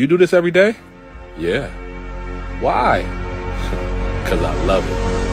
You do this every day? Yeah. Why? Because I love it.